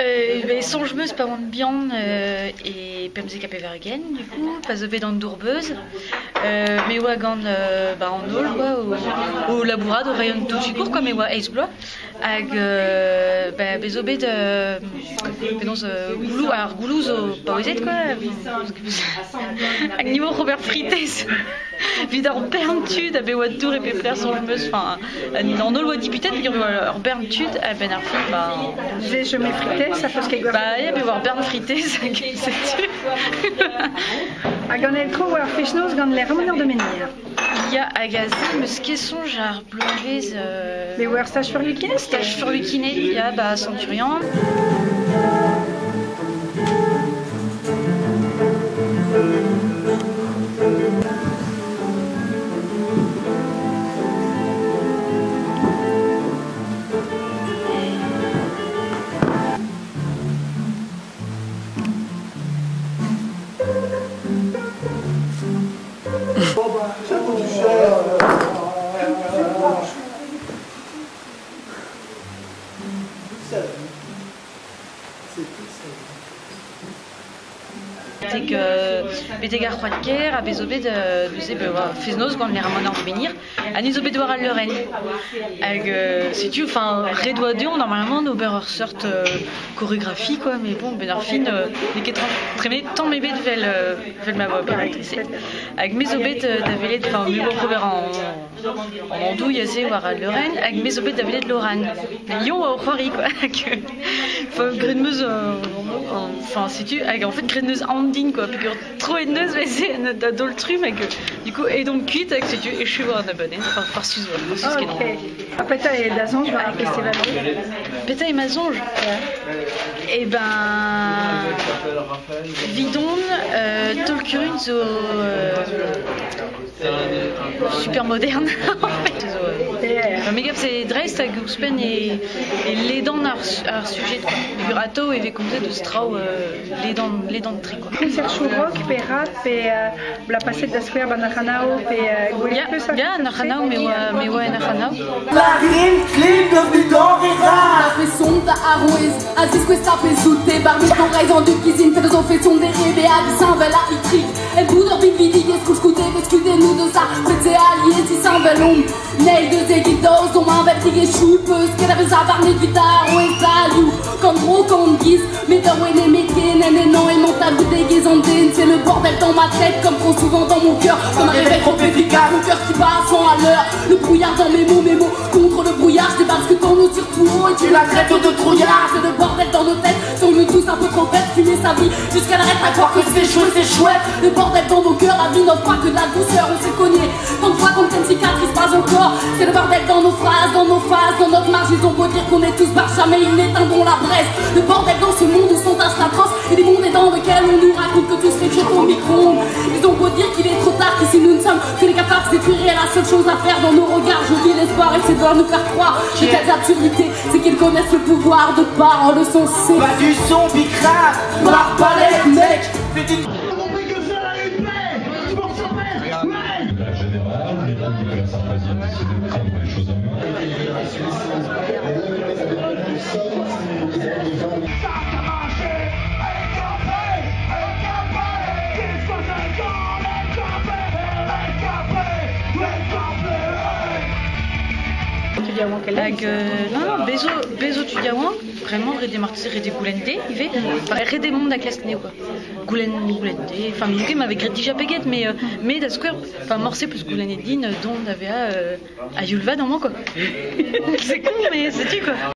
Euh, ben, songemeuse pas moins bien euh, et pemze capé vergen du coup pas zové dans dourbeuse euh, ouais gant euh, bah, en ol quoi au, au labourad au rayon tout chicourt comme et ouais ace blois ag euh, bah, bezo bet euh, benons euh, goulou ar goulouz au paouzet quoi ag niveau Robert Frites vid ar berntud a be oa dour e pe flair songemeuse enfin en ol oa diputet mais ar berntud a ben ar film bah J'ai je m'effritais, ça fait ce qu'il y a. Bah, ja, vi var bern frites, sais-tu A gant el tro war fechnoz gant l'er amaneur de menir. Hag a zem eus kesson jar bloavez... Euh... Le war stage fur lukinet? Stage fur lukinet, ja, ba, centurion. Tek euh, beteg ar c'hoad ker a bezo bet euh, neuze be oa feznoz gant l'er amaneur de benir a nizo bet war al leuren hag euh, setu enfin red oa deon normalement ober ur sort euh, chorégraphie quoi. Mais bon ben ar fin euh, ne ket tremet tant me bet vel euh, vel ma oa ber trese hag mezo bet euh, da velet enfin me bo ober en andouille aze war al leuren hag mezo bet da velet loran yo oa c'hoari quoi. Enfin gredmeuse euh, enfin setu hag en fait gredmeuse andin quoi puis trop enneuse mais c'est da doltrum hag du coup et donc cuite hag setu e chu war an abonné enfin par sus war par sus ket Ok. Après ça, et d'azange war ar festival. Peta et Mazonge Et ben. Vidon, euh, Tolkien, zo. Euh, super moderne. en fait. Euh, Et, Mais gap, c'est Dreist hag ouspen et, et ledan ar, ar sujet. quoi. Gur ato e ve komzet de strao euh, ledan, ledan tri quoi. Concert chourok, pe rap, pe euh, bla passet da skwer ban ar ranao, pe euh, Ya, peus ya, nachanao, mais ouais, mais ouais, nachanao. Clarin, clim de bidon La pression da Arouez, Aziz questa pesute Barbi con raison du cuisine, fait des fait son des rêves à des saint la itrique Elle boudre bin vidi, est-ce que scoute, excusez-nous de ça. C'était allié, si saint velon Neil de Zegidos, dont un vertige choupeuse. Qu'elle avait sa barnée du Arouez, salut Comme gros, comme guise, mais de ouais, les métiers, nané, non, et mon tabou déguisandine C'est le bordel dans ma tête, comme trop souvent dans mon cœur. Comme un réveil trop efficace, mon cœur qui bat à 100 à l'heure. Le brouillard dans mes mots, mes mots tu la traites de trouillard C'est le bordel dans nos têtes, sommes-nous tous un peu trop bêtes Fumer sa vie. Jusqu'à l'arrêt à croire que c'est chaud et c'est chouette. Le bordel dans nos cœurs, la vie n'offre pas que de la douceur On s'est cogné. Tant de fois qu'on ne cicatrice pas encore. C'est le bordel dans nos phrases, dans nos phases, dans notre marge. Ils ont beau dire qu'on est tous barcha mais ils n'éteindront la braise Le bordel dans ce monde où sont atroces Et des mondes dans lesquels on nous c'est de nous faire croire. De telles absurdités. C'est qu'ils connaissent le pouvoir de parole sensée Pas du son, bicrave, pas les mecs. Fais du Hag, euh, non, non, bezo, bezo tu diaouan, vraiment, rede martise, rede goulende, ive, enfin, rede monde à classe quoi. Goulen, goulende, enfin, minke m'avait gré déjà peguet, mais, euh, mais da square, enfin, morcé plus goulende din, dont avait à, euh, à Yulva dans moi, quoi. c'est con, mais c'est tu, quoi.